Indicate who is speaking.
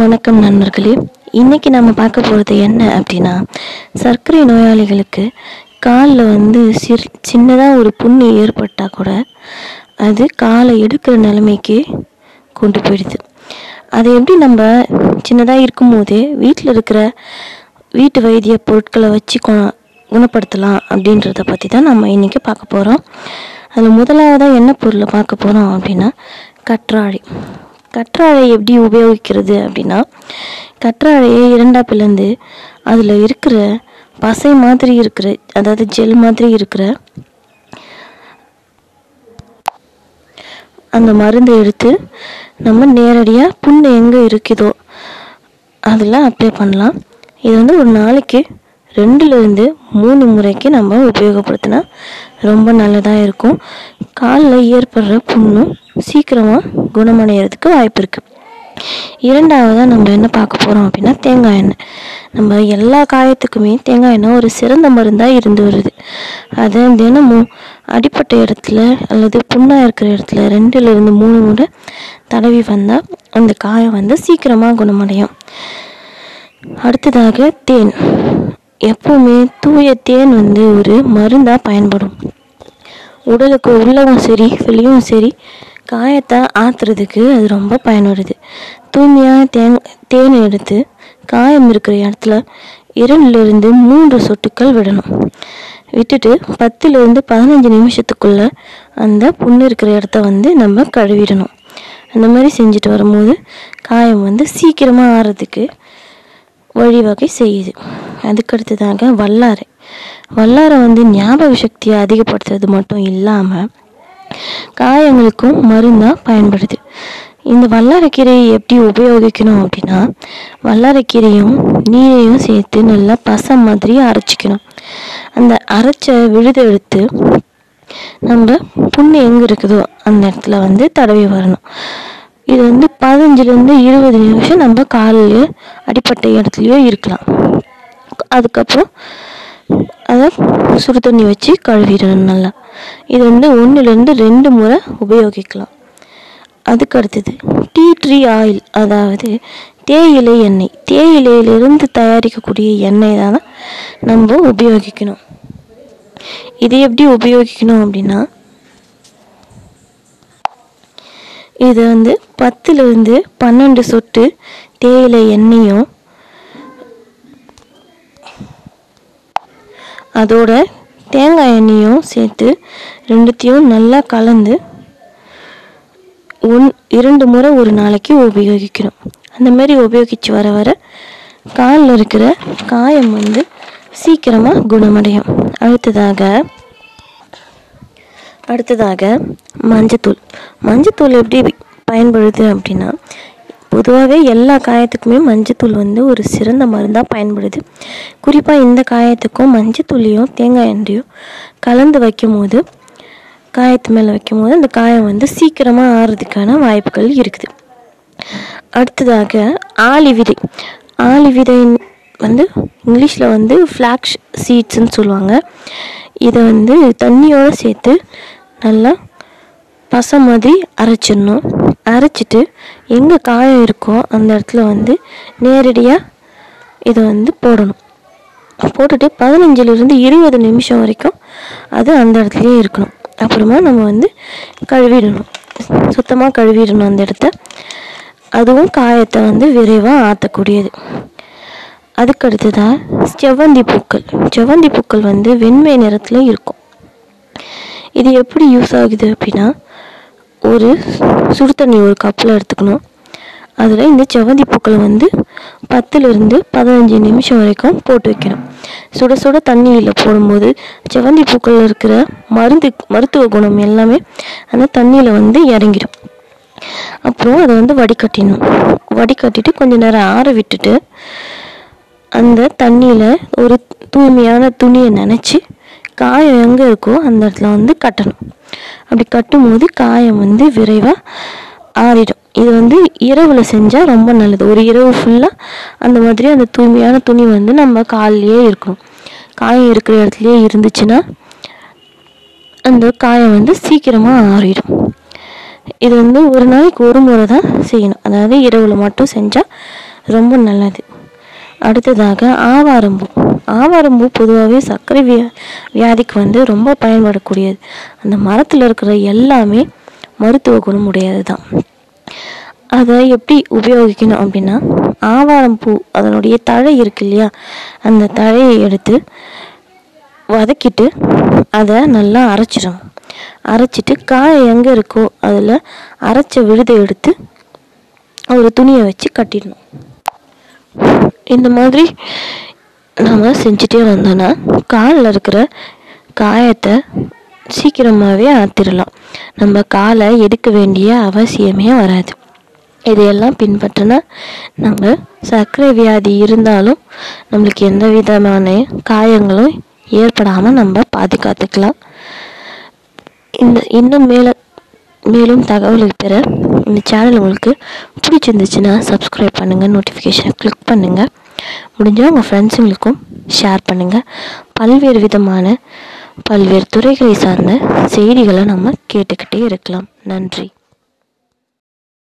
Speaker 1: வணக்கம் நண்பர்களே. இன்னைக்கு நம்ம பார்க்க போகிறது என்ன அப்படின்னா சர்க்கரை நோயாளிகளுக்கு காலில் வந்து சிறு சின்னதாக ஒரு புண்ணு ஏற்பட்டால் கூட அது காலை எடுக்கிற நிலைமைக்கு கொண்டு போயிடுது. அதை எப்படி நம்ம சின்னதாக இருக்கும்போதே வீட்டில் இருக்கிற வீட்டு வைத்திய பொருட்களை வச்சு குணப்படுத்தலாம் அப்படின்றத பற்றி தான் நம்ம இன்றைக்கி பார்க்க போகிறோம் அதில் முதலாவதாக என்ன பொருளை பார்க்க போகிறோம் அப்படின்னா கற்றாழை. கற்றாழை எப்படி உபயோகிக்கிறது அப்படின்னா கற்றாழையை இரண்டாக பிளந்து அதில் இருக்கிற பசை மாதிரி இருக்கிற அதாவது ஜெல் மாதிரி இருக்கிற அந்த மருந்தை எடுத்து நம்ம நேரடியாக புண்ணு எங்கே இருக்குதோ அதில் அப்ளை பண்ணலாம். இது வந்து ஒரு நாளைக்கு ரெண்டுலேருந்து மூணு முறைக்கு நம்ம உபயோகப்படுத்தினா ரொம்ப நல்லதாக இருக்கும். காலில் ஏற்படுற புண்ணும் சீக்கிரமாக குணமடைகிறதுக்கு வாய்ப்பு இருக்குது இரண்டாவதாக நம்ம என்ன பார்க்க போகிறோம் அப்படின்னா தேங்காய் எண்ணெய். நம்ம எல்லா காயத்துக்குமே தேங்காய் எண்ணெய் ஒரு சிறந்த மருந்தாக இருந்து வருது. அதை தினமும் அடிப்பட்ட இடத்துல அல்லது புண்ணாக இருக்கிற இடத்துல ரெண்டுலேருந்து மூணு முறை தடவி வந்தால் அந்த காயம் வந்து சீக்கிரமாக குணமடையும். அடுத்ததாக தேன். எப்பவுமே தூய தேன் வந்து ஒரு மருந்தாக பயன்படும். உடலுக்கு உள்ளவும் சரி வெளியும் சரி காயத்தை ஆற்றுறதுக்கு அது ரொம்ப பயனுறுது தூய்மையாக தேங் தேன் எடுத்து காயம் இருக்கிற இடத்துல இரண்டுலேருந்து மூன்று சொட்டுக்கள் விடணும். விட்டுட்டு பத்துலேருந்து பதினஞ்சு நிமிஷத்துக்குள்ள அந்த புண்ணு இருக்கிற இடத்த வந்து நம்ம கழுவிடணும். அந்த மாதிரி செஞ்சுட்டு வரும்போது காயம் வந்து சீக்கிரமாக ஆறுறதுக்கு வழிவகை செய்யுது. அதுக்கடுத்ததாக வல்லாரை. வல்லாரை வந்து ஞாபக சக்தியை அதிகப்படுத்துறது மட்டும் இல்லாமல் காயங்களுக்கும் மருந்தாக பயன்படுது. இந்த வல்லாரக்கீரையை எப்படி உபயோகிக்கணும் அப்படின்னா வல்லாரக்கீரையும் நீரையும் சேர்த்து நல்லா பசம் மாதிரி அரைச்சிக்கணும். அந்த அரைச்ச விழுத எடுத்து நம்ம புண்ணு எங்கே இருக்குதோ அந்த இடத்துல வந்து தடவி வரணும். இது வந்து பதினஞ்சுலேருந்து இருபது நிமிஷம் நம்ம காலில் அடிப்பட்ட இடத்துலையோ இருக்கலாம். அதுக்கப்புறம் அதை சுடு தண்ணி வச்சு கழுவிடணும் நல்லா. இது வந்து ஒன்றுலேருந்து ரெண்டு முறை உபயோகிக்கலாம். அதுக்கு அடுத்தது டீ ட்ரீ ஆயில் அதாவது தேயிலை எண்ணெய். தேயிலையிலிருந்து தயாரிக்கக்கூடிய எண்ணெய் தான் நம்ம உபயோகிக்கணும். இது எப்படி உபயோகிக்கணும் அப்படின்னா இது வந்து பத்துலேருந்து பன்னெண்டு சொட்டு தேயிலை எண்ணெயும் அதோட தேங்காய் எண்ணெயும் சேர்த்து ரெண்டுத்தையும் நல்லா கலந்து ஒன் இரண்டு முறை ஒரு நாளைக்கு உபயோகிக்கணும். அந்த மாதிரி உபயோகித்து வர வர காலில் இருக்கிற காயம் வந்து சீக்கிரமாக குணமடையும். அடுத்ததாக அடுத்ததாக மஞ்சத்தூள். மஞ்சத்தூள் எப்படி பயன்படுது அப்படின்னா பொதுவாகவே எல்லா காயத்துக்குமே மஞ்சத்தூள் வந்து ஒரு சிறந்த மருந்தாக பயன்படுது. குறிப்பாக இந்த காயத்துக்கும் மஞ்சத்தூளியும் தேங்காய் எண்ணெயும் கலந்து வைக்கும் போது காயத்து மேலே வைக்கும் போது அந்த காயம் வந்து சீக்கிரமாக ஆறுறதுக்கான வாய்ப்புகள் இருக்குது. அடுத்ததாக ஆலி விதை ஆலி விதை வந்து இங்கிலீஷில் வந்து ஃப்ளாக்ஸ் சீட்ஸ்ன்னு சொல்லுவாங்க. இதை வந்து தண்ணியோடு சேர்த்து நல்லா பசை மாதிரி அரைச்சிடணும். அரைச்சிட்டு எங்கே காயம் இருக்கோ அந்த இடத்துல வந்து நேரடியாக இதை வந்து போடணும். போட்டுட்டு பதினஞ்சுலேருந்து இருபது நிமிஷம் வரைக்கும் அது அந்த இடத்துலையே இருக்கணும். அப்புறமா நம்ம வந்து கழுவிடணும். சுத்தமாக கழுவிடணும் அந்த இடத்த. அதுவும் காயத்தை வந்து விரைவாக ஆற்றக்கூடியது அதுக்கு அடுத்ததாக செவ்வந்தி பூக்கள். செவ்வந்தி பூக்கள் வந்து வெண்மை நிறத்தில் இருக்கும். இது எப்படி யூஸ் ஆகுது அப்படின்னா ஒரு சுடு தண்ணி ஒரு கப்பில் எடுத்துக்கணும். அதில் இந்த செவ்வந்தி பூக்களை வந்து பத்துலேருந்து பதினஞ்சு நிமிஷம் வரைக்கும் போட்டு வைக்கணும். சுட சுட தண்ணியில் போடும்போது செவ்வந்தி பூக்களில் இருக்கிற மருந்து மருத்துவ குணம் எல்லாமே அந்த தண்ணியில் வந்து இறங்கிடும். அப்புறம் அதை வந்து வடிகட்டிடணும். வடிகட்டிட்டு கொஞ்ச நேரம் ஆற விட்டுட்டு அந்த தண்ணியில் ஒரு தூய்மையான துணியை நினச்சி காயம் எங்கே இருக்கோ அந்த இடத்துல வந்து கட்டணும். அப்படி கட்டும்போது காயம் வந்து விரைவாக ஆறிடும். இது வந்து இரவில் செஞ்சால் ரொம்ப நல்லது. ஒரு இரவு ஃபுல்லாக அந்த மாதிரி அந்த தூய்மையான துணி வந்து நம்ம காலிலேயே இருக்கணும். காயம் இருக்கிற இடத்துலையே இருந்துச்சுன்னா அந்த காயம் வந்து சீக்கிரமாக ஆறிடும். இது வந்து ஒரு நாளைக்கு ஒரு முறை தான் செய்யணும். அதாவது இரவில் மட்டும் செஞ்சால் ரொம்ப நல்லது. அடுத்ததாக ஆவாரம்பூ ஆவாரம்பூ பொதுவாகவே சர்க்கரை வியா வியாதிக்கு வந்து ரொம்ப பயன்படக்கூடியது. அந்த மரத்தில் இருக்கிற எல்லாமே மருத்துவ குணம் உடையது தான் அதை எப்படி உபயோகிக்கணும் அப்படின்னா ஆவாரம்பூ அதனுடைய தழை இருக்கு இல்லையா? அந்த தழையை எடுத்து வதக்கிட்டு அதை நல்லா அரைச்சிடணும். அரைச்சிட்டு காய் எங்கே இருக்கோ அதில் அரைச்ச விழுதை எடுத்து ஒரு துணியை வச்சு கட்டிடணும். இந்த மாதிரி நம்ம செஞ்சுட்டே வந்தோன்னா காலில் இருக்கிற காயத்தை சீக்கிரமாகவே ஆற்றிடலாம் நம்ம காலை எடுக்க வேண்டிய அவசியமே வராது. இதையெல்லாம் பின்பற்றினா நம்ம சர்க்கரை வியாதி இருந்தாலும் நம்மளுக்கு எந்த விதமான காயங்களும் ஏற்படாமல் நம்ம பாதுகாத்துக்கலாம். இந்த இன்னும் மேலே மேலும் தகவலை பெற இந்த சேனல் உங்களுக்கு பிடிச்சிருந்துச்சுன்னா சப்ஸ்கிரைப் பண்ணுங்கள் நோட்டிஃபிகேஷனை கிளிக் பண்ணுங்கள் முடிஞ்சால் உங்கள் ஃப்ரெண்ட்ஸுங்களுக்கும் ஷேர் பண்ணுங்கள் பல்வேறு விதமான பல்வேறு துறைகளை சார்ந்த செய்திகளை நம்ம கேட்டுக்கிட்டே இருக்கலாம். நன்றி.